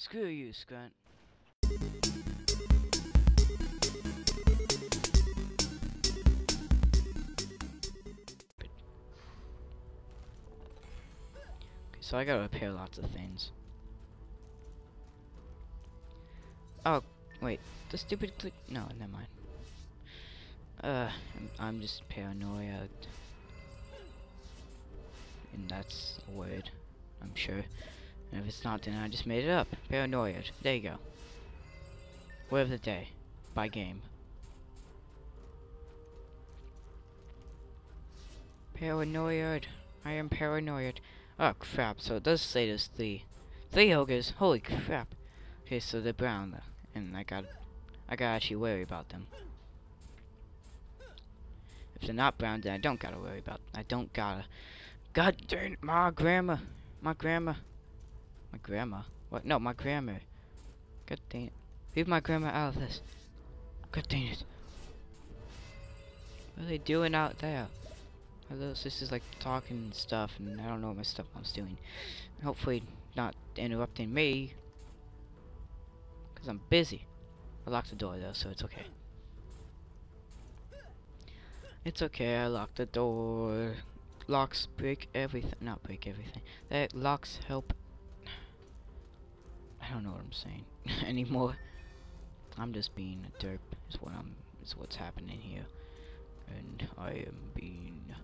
Screw you. Okay, so I gotta repair lots of things. Oh, wait. The stupid click. No, never mind. Uh, I'm, I'm just paranoid. And that's a word, I'm sure. And if it's not, then I just made it up. Paranoid. There you go. Word of the day. By game. Paranoid. I am paranoid. Oh crap, so it does say there's three. Three ogres. Holy crap. Okay, so they're brown. And I got I gotta actually worry about them. If they're not brown, then I don't gotta worry about I don't gotta God dang it, my grandma. My grandma. My grandma? What? No, my grandma. God dang it. Leave my grandma out of this. God dang it. What are they doing out there? My little sister's like talking and stuff, and I don't know what my stepmom's doing. Hopefully not interrupting me. Because I'm busy. I locked the door though, so it's okay. It's okay, I locked the door. Locks break everything. Not break everything. That locks help. I don't know what I'm saying anymore. I'm just being a derp. Is what I'm. Is what's happening here. And I am being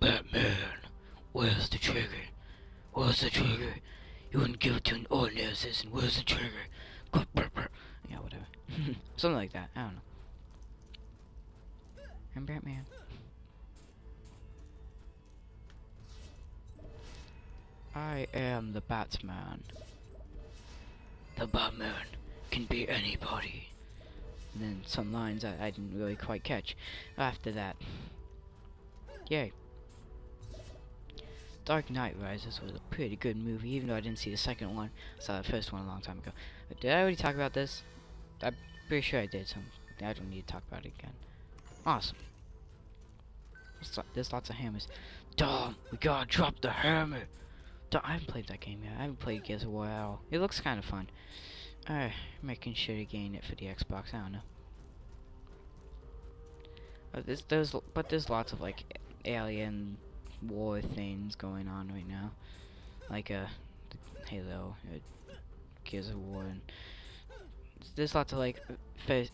Batman. Where's the trigger? Where's the trigger? You wouldn't give it to an ordinary citizen. Where's the trigger? Yeah, whatever. Something like that. I don't know. I'm Batman. I am the Batman. The Batman can be anybody. And then some lines I, I didn't really quite catch after that. Yay. Dark Knight Rises was a pretty good movie, even though I didn't see the second one. I saw the first one a long time ago. But did I already talk about this? I'm pretty sure I did, so I don't need to talk about it again. Awesome. There's, lots of hammers. Dom, we gotta drop the hammer. I haven't played that game yet. I haven't played Gears of War at all. It looks kind of fun. Uh, making sure to gain it for the Xbox. I don't know. But there's, there's, but there's lots of like alien war things going on right now, like uh, Halo, uh, Gears of War, and there's lots of like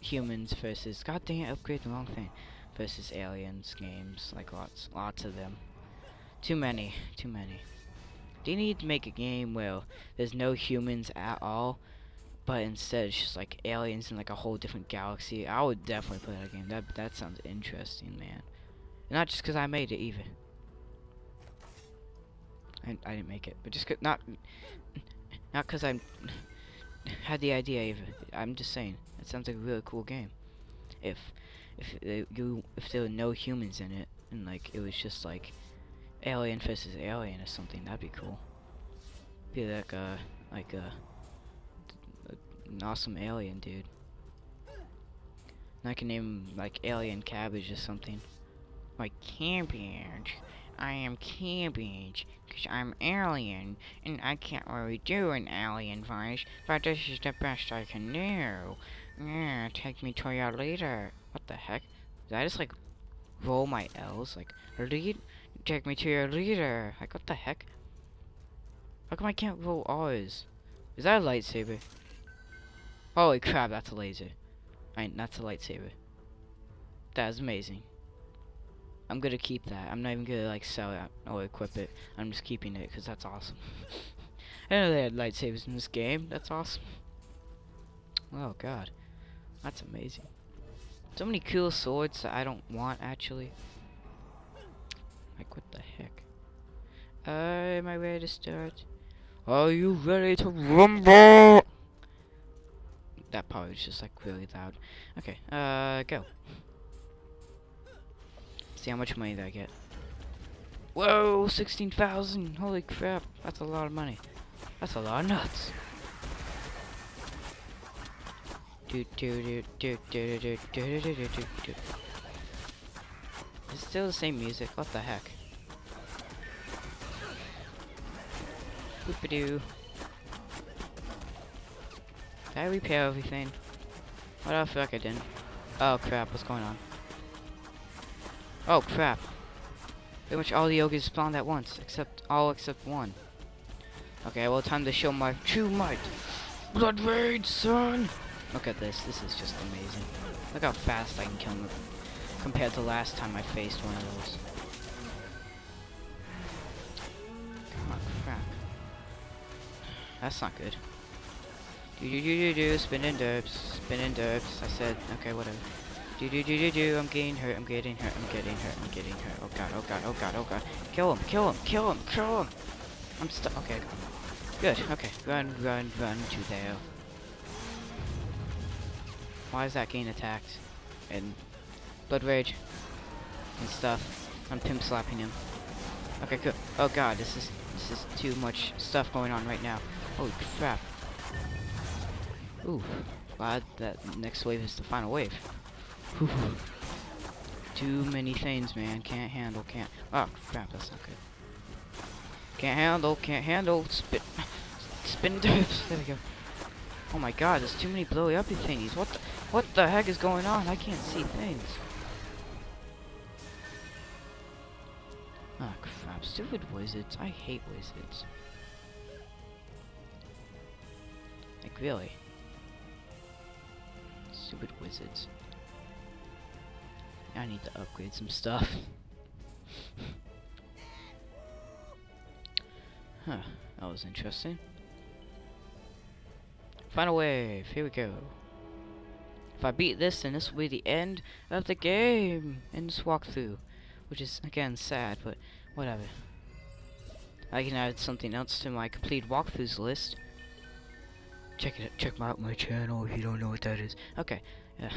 humans versus. God dang it, upgrade the wrong thing. Versus aliens games, like lots, lots of them. Too many, too many. Do you need to make a game where there's no humans at all, but instead it's just like aliens in like a whole different galaxy? I would definitely play that game. That that sounds interesting, man. Not just because I made it either. I, I didn't make it, but just cause, not not because I had the idea either. I'm just saying it sounds like a really cool game. If if it, you if there were no humans in it and like it was just like alien versus alien or something, that'd be cool. Be like a like a, an awesome alien dude. And I can name him like Alien Kabbage or something. Like cabbage. I am cabbage, because I'm alien, and I can't really do an alien voice, but this is the best I can do. Yeah, take me to your leader. What the heck? Did I just, like, roll my L's? Like, lead? Take me to your leader. Like, what the heck? How come I can't roll R's? Is that a lightsaber? Holy crap, that's a laser. Mean, that's a lightsaber. That is amazing. I'm gonna keep that. I'm not even gonna like sell it or equip it. I'm just keeping it because that's awesome. I know they had lightsabers in this game. That's awesome. Oh god, that's amazing. So many cool swords that I don't want actually. Like what the heck? Uh, am I ready to start? Are you ready to rumble? That part was just like really loud. Okay, uh, go. See how much money did I get. Whoa, 16,000! Holy crap, that's a lot of money. That's a lot of nuts. Do do do do do do do do do do do. It's still the same music. What the heck? Whoop-a-doo. Did I repair everything? What the fuck I didn't? Oh crap, what's going on? Oh crap. Pretty much all the ogres spawned at once, except all except one. Okay, well time to show my true might. Blood rage, son! Look at this, this is just amazing. Look how fast I can kill him compared to last time I faced one of those. Oh crap. That's not good. Do do do do do, spinning derps, spinning derps. I said, okay, whatever. Do do do do do. I'm getting hurt. I'm getting hurt. I'm getting hurt. I'm getting hurt. Oh god. Oh god. Oh god. Oh god. Kill him. Kill him. Kill him. Kill him. I'm stuck. Okay. Good. Okay. Run. Run. Run to there. Why is that getting attacked? And blood rage and stuff. I'm pimp slapping him. Okay. Good. Oh god. This is this is too much stuff going on right now. Holy crap. Ooh. Glad that next wave is the final wave. Too many things, man. Can't handle, can't. Oh, crap, that's not good. Can't handle, can't handle. Spin. Spin dips. There we go. Oh my god, there's too many blowy uppy thingies. What the, what the heck is going on? I can't see things. Oh crap, stupid wizards. I hate wizards. Like, really? Stupid wizards. I need to upgrade some stuff. huh, that was interesting. Final wave, here we go. If I beat this, then this will be the end of the game in this walkthrough. Which is, again, sad, but whatever. I can add something else to my complete walkthroughs list. Check it check out my channel if you don't know what that is. Okay, yeah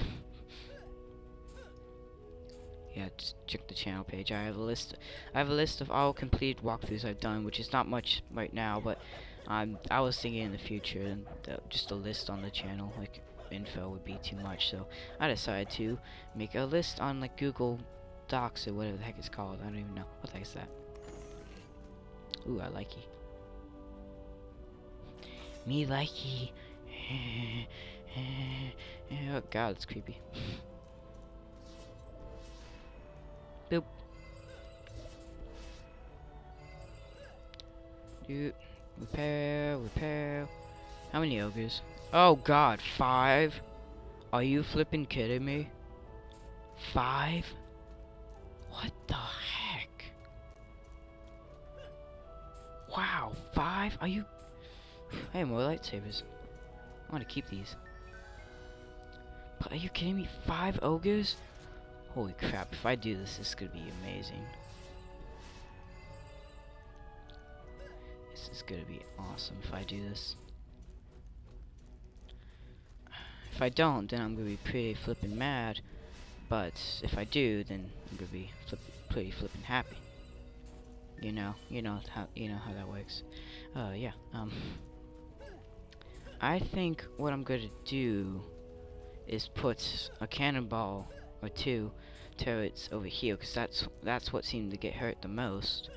yeah, just check the channel page. I have a list. I have a list of all completed walkthroughs I've done, which is not much right now, but um, I was thinking in the future, and just a list on the channel, like info, would be too much. So I decided to make a list on like Google Or whatever the heck it's called. I don't even know what the heck is that. Ooh, I like it. Me likey. oh god, it's creepy. Boop. Do repair, repair. How many ogres? Oh god, five? Are you flipping kidding me? Five? What the heck? Wow, five? Are you... Hey, more lightsabers. I want to keep these. But are you kidding me? Five ogres? Holy crap, if I do this, this is gonna be amazing. This is gonna be awesome if I do this. If I don't, then I'm gonna be pretty flippin' mad. But if I do, then I'm gonna be flip pretty flippin' happy. You know, you know how you know how that works. Uh, yeah. Um, I think what I'm gonna do is put a cannonball or two turrets over here because that's that's what seemed to get hurt the most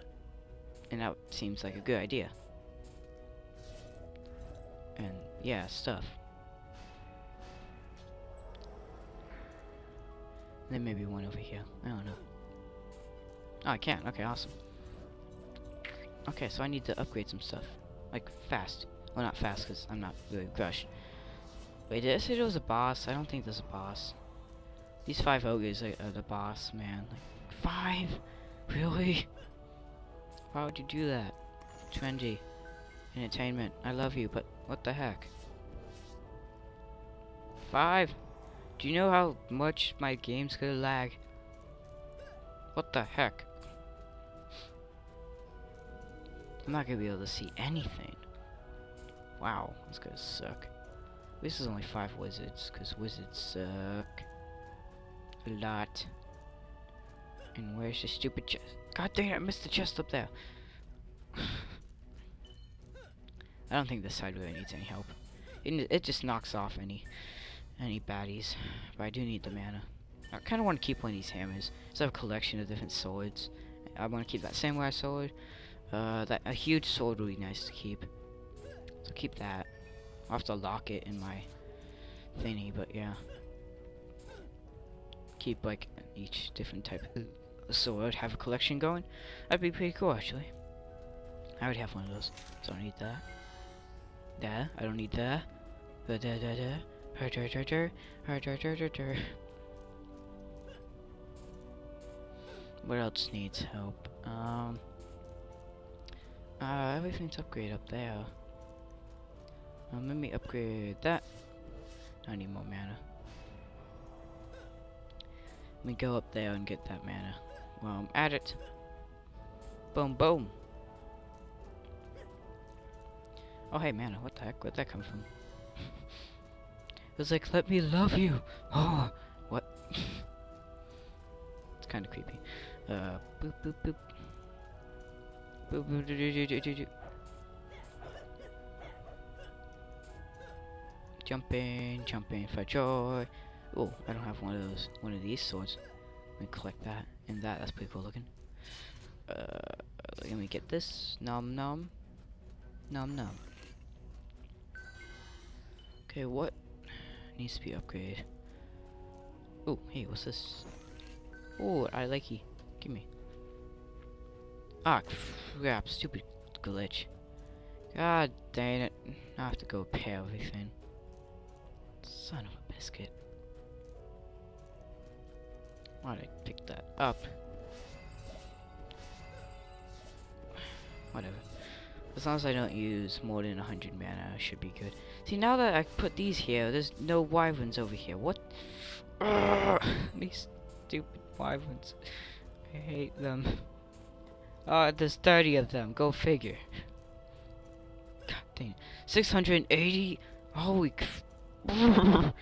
and that seems like a good idea and yeah stuff then maybe one over here I don't know oh I can okay awesome okay so I need to upgrade some stuff like fast well not fast because I'm not really rushed wait did I say there was a boss I don't think there's a boss these five ogres are, are the boss, man. Like, five? Really? Why would you do that? Trendy. Entertainment. I love you, but what the heck? Five? Do you know how much my game's gonna lag? What the heck? I'm not gonna be able to see anything. Wow, that's gonna suck. This is only five wizards, because wizards suck a lot. And where's the stupid chest? God dang it, I missed the chest up there. I don't think this side really needs any help. It, it just knocks off any any baddies. But I do need the mana. I kind of want to keep of these hammers. So I have a collection of different swords. I want to keep that samurai sword. Uh, that a huge sword would be nice to keep. So keep that. I'll have to lock it in my thingy, but yeah. Keep like each different type of sword, have a collection going. That'd be pretty cool actually. I would have one of those, so I don't need that. That, I don't need that. Da da da da. What else needs help? Um, uh, everything's upgraded up there. Um, let me upgrade that. I need more mana. Let me go up there and get that mana. Well, I'm at it. Boom, boom. Oh, hey, mana. What the heck? Where'd that come from? it was like, let me love you. Oh, what? it's kind of creepy. Uh, boop, boop, boop. Boop, boop, doo, doo, doo, doo, doo. Jumping, jumping for joy. Oh, I don't have one of those, one of these swords. Let me collect that and that. That's pretty cool looking. Uh, let me get this. Nom nom. Nom nom. Okay, what needs to be upgraded? Oh, hey, what's this? Oh, I like you. Give me. Ah, crap, stupid glitch. God dang it. I have to go pay everything. Son of a biscuit. Why did I pick that up? Whatever. As long as I don't use more than 100 mana, I should be good. See, now that I put these here, there's no wyverns over here. What? These stupid wyverns. I hate them. Uh, there's 30 of them. Go figure. God dang. 680? Holy God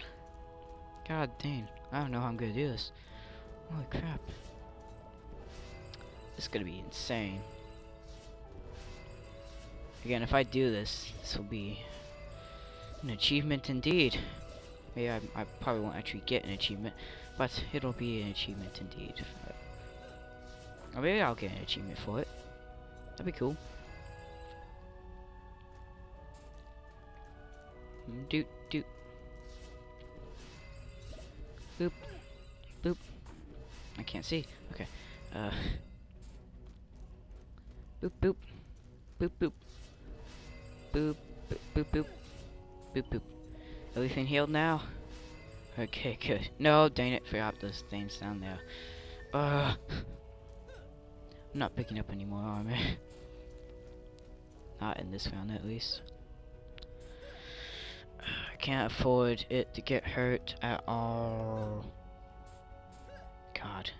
dang. I don't know how I'm gonna do this. Holy crap. This is gonna be insane. Again, if I do this, this will be an achievement indeed. Maybe I, I probably won't actually get an achievement, but it'll be an achievement indeed. Or maybe I'll get an achievement for it. That'd be cool. Doot doot. Boop. Boop. I can't see. Okay. Uh. Boop boop. Boop boop. Boop boop boop boop. Boop boop. Everything healed now? Okay, good. No, dang it, forgot those things down there. Uh. I'm not picking up any more armor. not in this round, at least. I can't afford it to get hurt at all. God.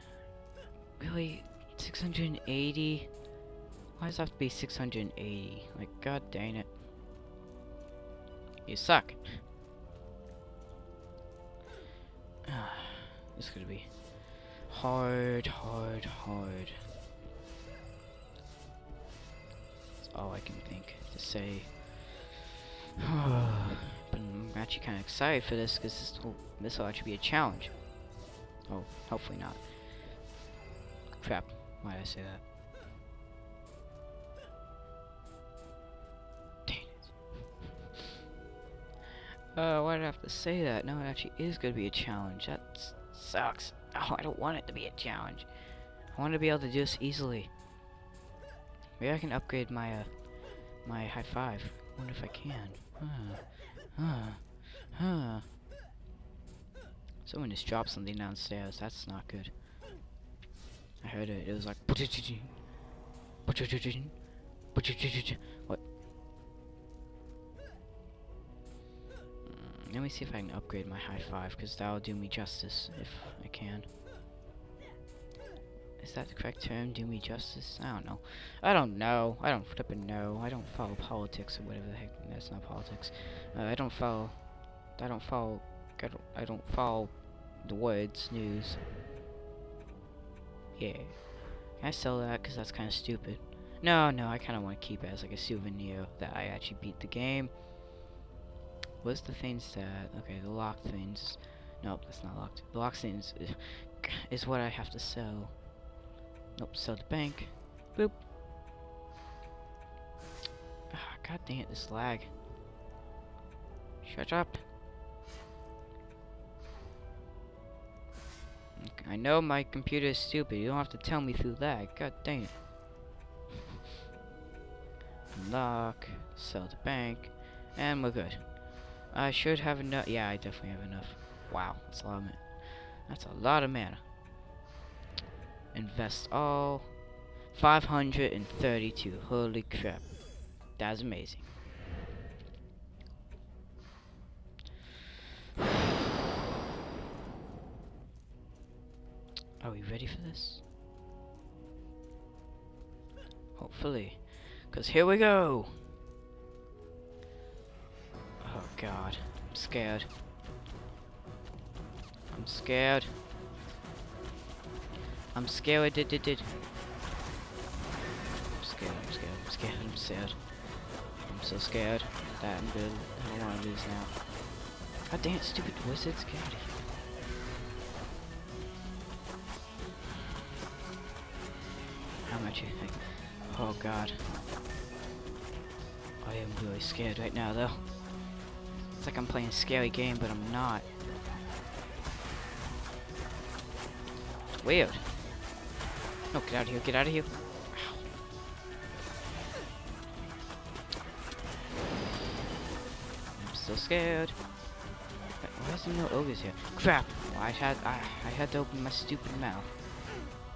Really? 680? Why does it have to be 680? Like, god dang it. You suck. this is gonna be hard, hard, hard. That's all I can think to say. but I'm actually kind of excited for this because this will this will actually be a challenge. Oh, hopefully not. Crap! Why did I say that? Uh, why did I have to say that? No, it actually is going to be a challenge. That sucks. Oh, I don't want it to be a challenge. I want to be able to do this easily. Maybe I can upgrade my uh, my high five. I wonder if I can. Huh. Huh. Huh. Someone just dropped something downstairs. That's not good. I heard it. It was like. What? Let me see if I can upgrade my high five, because that'll do me justice if I can. Is that the correct term? Do me justice? I don't know. I don't know. I don't flippin' know. I don't follow politics or whatever the heck. That's not politics. Uh, I don't follow. I don't follow. I don't, I don't follow the words news. Yeah. Can I sell that? Because that's kind of stupid. No, no. I kind of want to keep it as like a souvenir that I actually beat the game. What's the things that? Okay, the locked things. Nope, that's not locked. The locked things is, is what I have to sell. Nope, sell the bank. Boop. Ah, God dang it, this lag. Shut up. I know my computer is stupid. You don't have to tell me through that. God dang it. Unlock. Sell the bank. And we're good. I should have enough. Yeah, I definitely have enough. Wow, that's a lot of mana. That's a lot of mana. Invest all. 532. Holy crap. That's amazing. Are we ready for this? Hopefully. Because here we go! God. I'm scared. I'm scared. I'm scared. Did did did. I'm scared. I'm scared. I'm scared. I'm scared. I'm so scared that I'm good. I don't want to lose now. God damn it, stupid wizard here. How much you think? Oh god. I am really scared right now though. It's like I'm playing a scary game, but I'm not. Weird. No, get out of here, get out of here. I'm so scared. Why is there no ogres here? Crap! Well, I had I, I had to open my stupid mouth.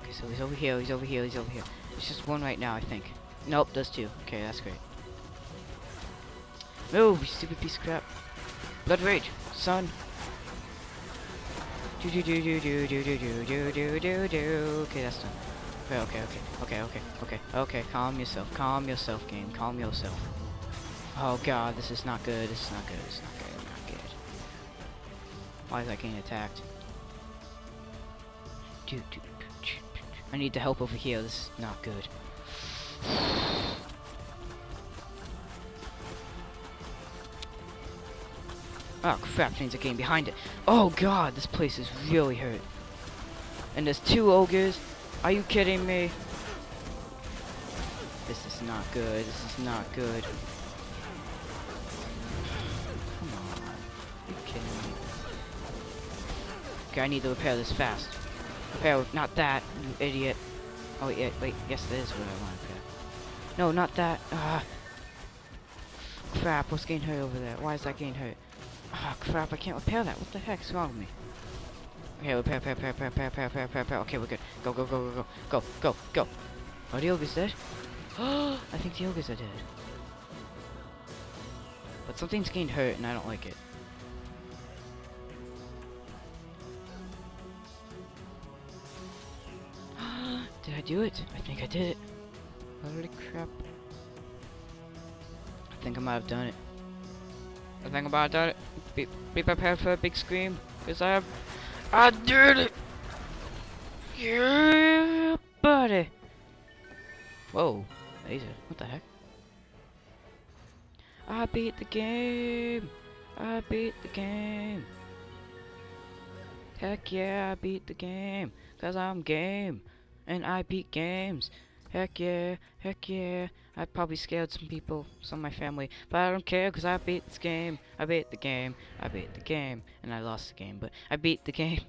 Okay, so he's over here, he's over here, he's over here. There's just one right now, I think. Nope, there's two. Okay, that's great. Move, you stupid piece of crap. Blood rage, son. Do do do do do do do do do do do do. Okay, that's done. Okay, okay, okay, okay, okay, okay, okay. Calm yourself, calm yourself, game. Calm yourself. Oh god, this is not good. This is not good. It's not good. Not good. Why is that getting attacked? Do do. I need the help over here. This is not good. Oh crap, things are getting behind it. Oh god, this place is really hurt. And there's two ogres. Are you kidding me? This is not good. This is not good. Come on. Are you kidding me? Okay, I need to repair this fast. Repair, not that, you idiot. Oh, yeah, wait, yes, that is what I want to repair. No, not that. Ah. Crap, what's getting hurt over there? Why is that getting hurt? Oh, crap, I can't repair that. What the heck's wrong with me? Okay, repair, repair, repair, repair, repair, repair, repair, repair. Okay, we're good. Go, go, go, go, go, go, go, go. Are the ogres dead? I think the ogres are dead. But something's getting hurt and I don't like it. did I do it? I think I did it. Holy crap. I think I might have done it. I think about that. Be, be prepared for a big scream. Because I have... I did it! Yeah, buddy! Whoa. Laser. What the heck? I beat the game! I beat the game! Heck yeah, I beat the game! Cause I'm game! And I beat games! Heck yeah, heck yeah. I probably scared some people, some of my family, but I don't care because I beat this game. I beat the game. I beat the game. And I lost the game, but I beat the game.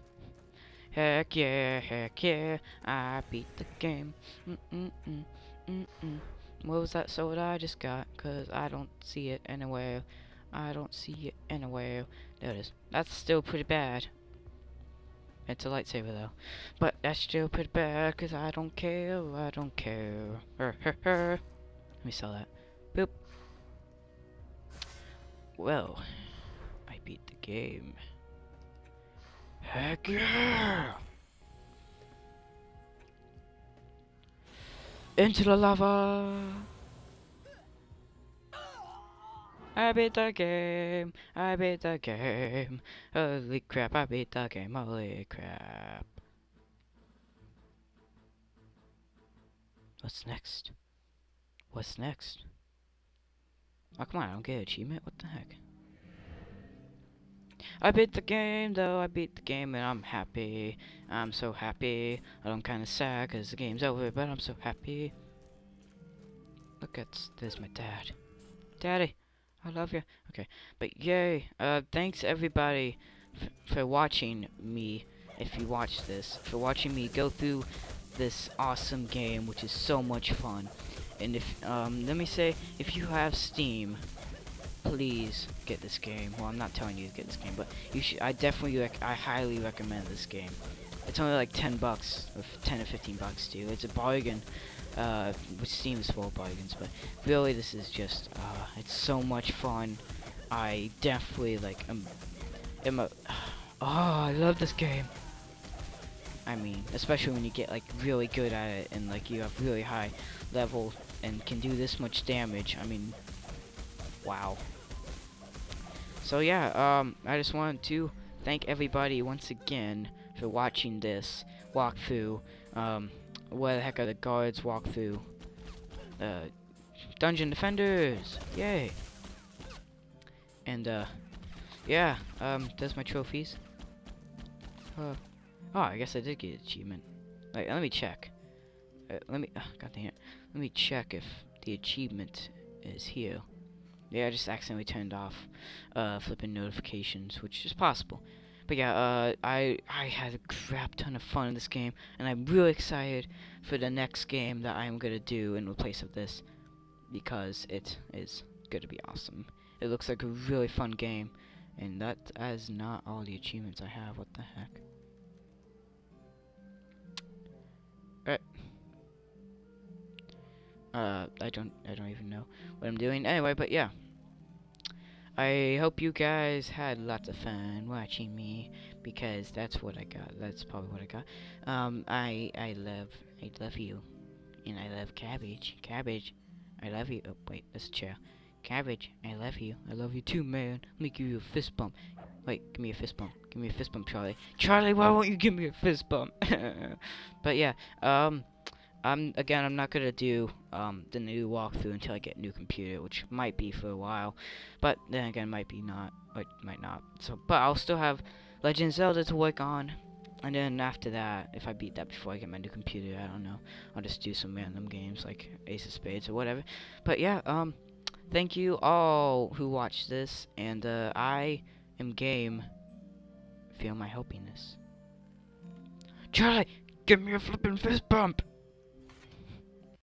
Heck yeah, heck yeah. I beat the game. Mm mm mm mm mm. What was that sword I just got? Because I don't see it anywhere. I don't see it anywhere. There it is. That's still pretty bad. It's a lightsaber though. But that's still pretty bad because I don't care. I don't care. Let me sell that. Boop. Well, I beat the game. Heck yeah! Into the lava! I beat the game. I beat the game. Holy crap, I beat the game. Holy crap. What's next? What's next? Oh, come on, I don't get achievement. What the heck? I beat the game, though. I beat the game, and I'm happy. I'm so happy. I'm kind of sad because the game's over, but I'm so happy. Look at this, my dad. Daddy. I love you. Okay, but yay! Uh, thanks everybody for watching me. If you watch this, for watching me go through this awesome game, which is so much fun. And if um, let me say, if you have Steam, please get this game. Well, I'm not telling you to get this game, but you should. I definitely, I highly recommend this game. It's only like 10 bucks, or 10 or 15 bucks too. It's a bargain. Uh, which seems full of bargains, but really this is just, uh, it's so much fun. I definitely like, am, am a, oh, I love this game. I mean, especially when you get like really good at it and like you have really high level and can do this much damage. I mean, wow. So yeah, um, I just wanted to thank everybody once again for watching this walkthrough. Um, what the heck are the guards walkthrough? Uh, Dungeon Defenders! Yay! And, uh, yeah, um, there's my trophies. Uh, oh, I guess I did get achievement. Wait, let me check. Uh, let me, uh, God damn it. Let me check if the achievement is here. Yeah, I just accidentally turned off, uh, flipping notifications, which is possible. But yeah, uh, I I had a crap ton of fun in this game, and I'm really excited for the next game that I'm gonna do in replace of this, because it is gonna be awesome. It looks like a really fun game, and that is not all the achievements I have. What the heck? Uh, I don't, I don't even know what I'm doing. Anyway, but yeah. I hope you guys had lots of fun watching me because that's what I got. That's probably what I got. Um, I I love I love you, and I love Kabbage. Kabbage, I love you. Oh wait, that's a chair. Kabbage, I love you. I love you too, man. Let me give you a fist bump. Wait, give me a fist bump. Give me a fist bump, Charlie. Charlie, why won't you give me a fist bump? but yeah, um. I'm again. I'm not gonna do um, the new walkthrough until I get a new computer, which might be for a while, but then again, might be not. Or might not. So, but I'll still have Legend Zelda to work on, and then after that, if I beat that before I get my new computer, I don't know. I'll just do some random games like Ace of Spades or whatever. But yeah, um, thank you all who watched this, and uh, I am game. Feel my helpiness. Charlie, give me a flippin' fist bump.